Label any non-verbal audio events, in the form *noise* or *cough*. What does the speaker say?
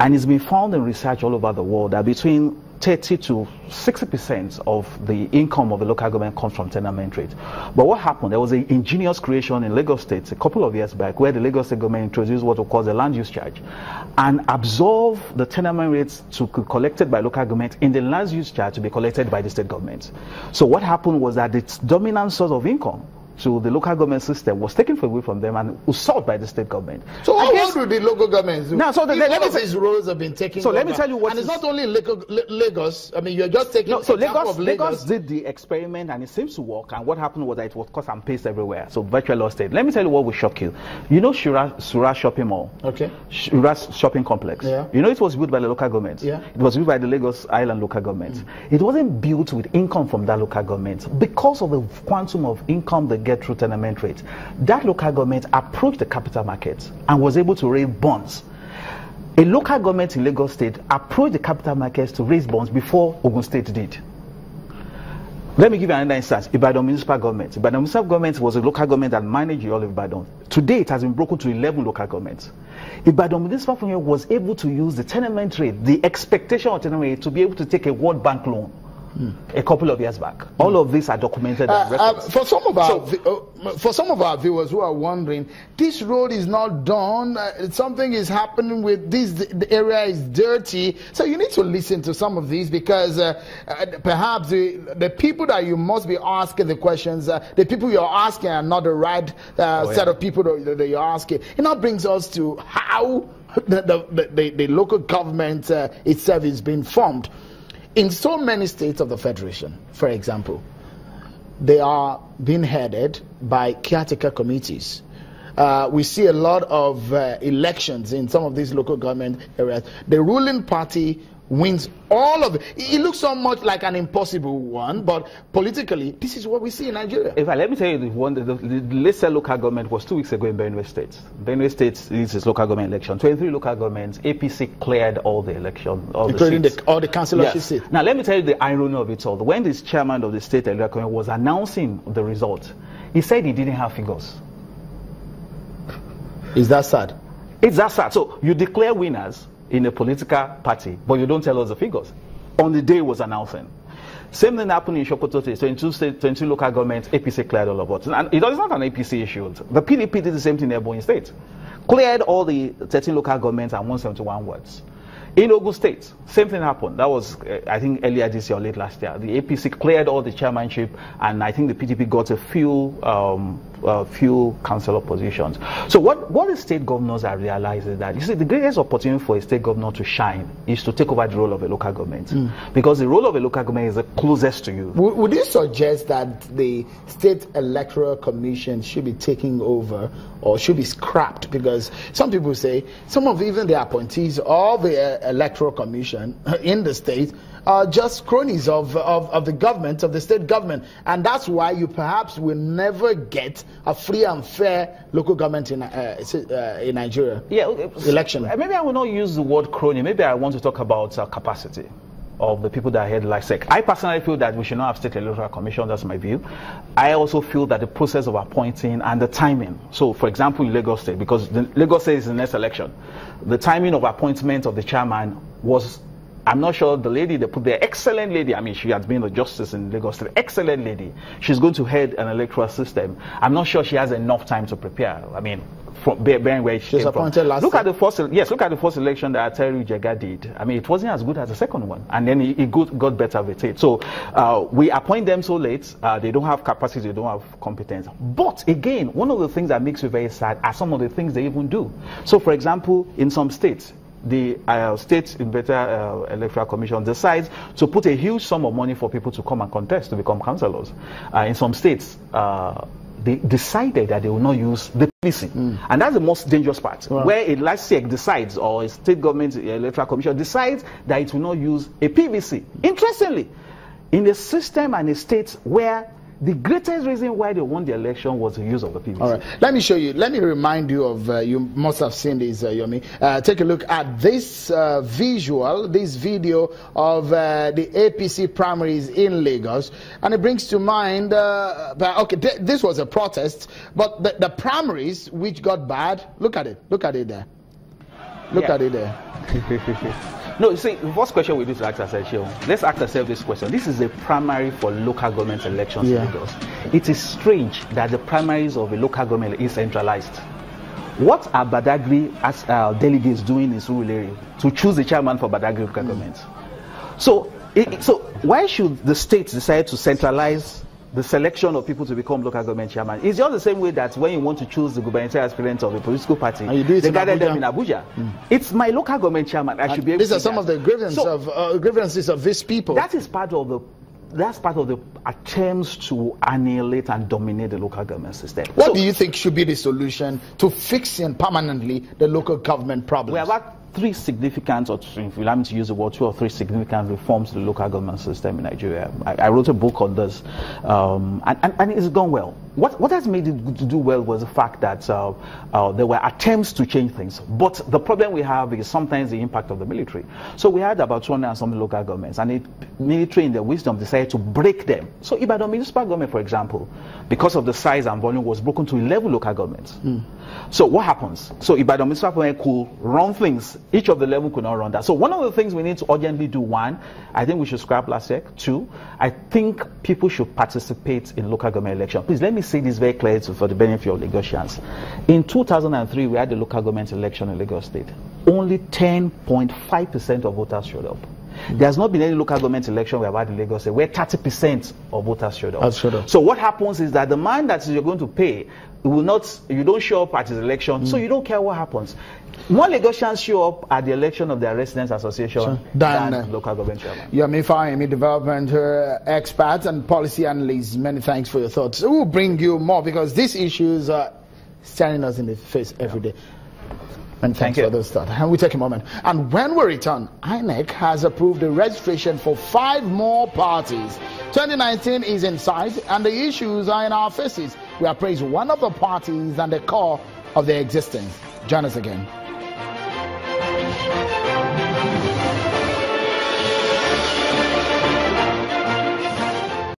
And it's been found in research all over the world that between 30 to 60 percent of the income of the local government comes from tenement rate. But what happened? There was an ingenious creation in Lagos State a couple of years back where the Lagos State government introduced what we call the land use charge and absorb the tenement rates to be collected by local government in the land use charge to be collected by the state government. So what happened was that its dominant source of income to the local government system was taken away from them and usurped by the state government. So what, what do the local governments do? Now, so the, let, let of these roles have been taken. So over. let me tell you what. And it's not only Lagos. I mean, you're just taking. No, so Lagos, Lagos, Lagos did the experiment and it seems to work. And what happened was that it was cut and paste everywhere. So virtual estate. Let me tell you what will shock you. You know Shura, Sura Shopping Mall. Okay. Sura Shopping Complex. Yeah. You know it was built by the local government. Yeah. It was built by the Lagos Island local government. Mm. It wasn't built with income from that local government because of the quantum of income they get through tenement rate. That local government approached the capital market and was able to raise bonds. A local government in Lagos State approached the capital markets to raise bonds before Ogun State did. Let me give you another instance. Ibadan municipal government. Ibadan municipal government was a local government that managed all of Ibadan. Today, it has been broken to 11 local governments. Ibadan municipal government was able to use the tenement rate, the expectation of tenement rate, to be able to take a World Bank loan a couple of years back. All of these are documented. Uh, uh, for some of our so, uh, for some of our viewers who are wondering, this road is not done. Uh, something is happening with this. The area is dirty. So you need to listen to some of these because uh, uh, perhaps the, the people that you must be asking the questions, the people you're asking are not the right oh, set yeah. of people that, that, you're asking. It now brings us to how the, the, the, the local government itself is being formed. In so many states of the Federation, for example, they are being headed by caretaker committees. Uh, we see a lot of uh, elections in some of these local government areas. The ruling party wins all of it. It looks so much like an impossible one, but politically, this is what we see in Nigeria. In fact, let me tell you, the one the, the, the latest local government was two weeks ago in Benue State. Benue State is its local government election. 23 local governments, APC cleared all the election, all Including the. The, all the councillorship yes. seats. Now, let me tell you the irony of it all. When this chairman of the state electoral was announcing the result, he said he didn't have figures. Is that sad? It's that sad. So you declare winners, in a political party, but you don't tell us the figures. On the day it was announcing. Same thing happened in Sokoto State, 22, state, 22 local governments, APC cleared all of it. And it is not an APC issue. The PDP did the same thing in Ebonyi State. Cleared all the 13 local governments and 171 wards. In Ogun State, same thing happened. That was, uh, I think, earlier this year or late last year. The APC cleared all the chairmanship, and I think the PDP got a few, um, uh, few councillor positions. So what, what the state governors are realizing that, you see, the greatest opportunity for a state governor to shine is to take over the role of a local government. Mm. Because the role of a local government is the closest to you. Would, would you suggest that the state electoral commission should be taking over or should be scrapped? Because some people say, some of even the appointees of the uh, electoral commission in the state are just cronies of, of, of, the government, of the state government. And that's why you perhaps will never get a free and fair local government in, uh, uh, in Nigeria. Yeah, election. Maybe I will not use the word crony. Maybe I want to talk about uh, capacity of the people that are head like SEC. I personally feel that we should not have state electoral commission. That's my view. I also feel that the process of appointing and the timing. So, for example, in Lagos State, because the, Lagos State is the next election, the timing of appointment of the chairman was I'm not sure the lady they put there, excellent lady. I mean, she has been a justice in Lagos State, excellent lady. She's going to head an electoral system. I'm not sure she has enough time to prepare. I mean, from bearing where she She's came appointed from. last Look at the first, yes, look at the first election that Attahiru Jega did. I mean, it wasn't as good as the second one, and then he, he got, got better with it. So uh, we appoint them so late. Uh, they don't have capacity, they don't have competence. But again, one of the things that makes me very sad are some of the things they even do. So, for example, in some states, the uh, state uh, electoral commission decides to put a huge sum of money for people to come and contest to become councillors. Uh, in some states, uh, they decided that they will not use the PVC. Mm. And that's the most dangerous part. Wow. Where a LASIEC decides, or a state government electoral commission decides that it will not use a PVC. Interestingly, in a system and a state where the greatest reason why they won the election was the use of the PVC. All right. Let me show you. Let me remind you of, uh, you must have seen this, uh, Yomi. Uh, take a look at this uh, visual, this video of uh, the APC primaries in Lagos. And it brings to mind, uh, okay, th this was a protest, but the, the primaries which got bad, look at it. Look at it there. Look Yeah. at it there. *laughs* No, you see, the first question we need to ask ourselves here, let's ask ourselves this question. This is a primary for local government elections Yeah. in Lagos. It is strange that the primaries of a local government is centralized. What are Badagry as uh, delegates doing in Surulere to choose the chairman for Badagry local government? So, it, it- so why should the states decide to centralize the selection of people to become local government chairman? It's just the same way that when you want to choose the gubernatorial aspirant of a political party, And you do it they in gather them in Abuja. It's my local government chairman. I should be able These are some that. of the grievances So- of uh, grievances of these people. that is part of the that's part of the attempts to annihilate and dominate the local government system. what So, do you think should be the solution to fixing permanently the local government problems? Three significant, or if you allow me to use the word, two or three significant reforms to the local government system in Nigeria. I, I wrote a book on this, um, and, and, and it's gone well. What, what has made it to do well was the fact that uh, uh, there were attempts to change things, but the problem we have is sometimes the impact of the military. So we had about 200 and some local governments, and the military, in their wisdom, decided to break them. So Ibadan municipal government, for example, because of the size and volume, was broken to 11 local governments. So what happens? So Ibadan municipal government could run things. Each of the 11 could not run that. So one of the things we need to urgently do, one, I think we should scrap LASIEC. Two, I think people should participate in local government election. Please let me say this very clearly for the benefit of Lagosians. In 2003, we had the local government election in Lagos State. Only 10.5% of voters showed up. There's not been any local government election we have had in Lagos where 30% of voters showed up. Showed up. So what happens is that the man that you're going to pay will not, you don't show up at his election, so you don't care what happens. More Lagosians show up at the election of their residents association Than, than, uh, local government chairman. Yomi Fawehinmi, development uh, expert and policy analyst. Many thanks for your thoughts. We'll bring you more because these issues are staring us in the face every day. And thanks Thank you. for those thoughts. And we take a moment. And when we return, INEC has approved the registration for five more parties. 2019 is in sight, and the issues are in our faces. We appraise one of the parties and the core of their existence. Join us again.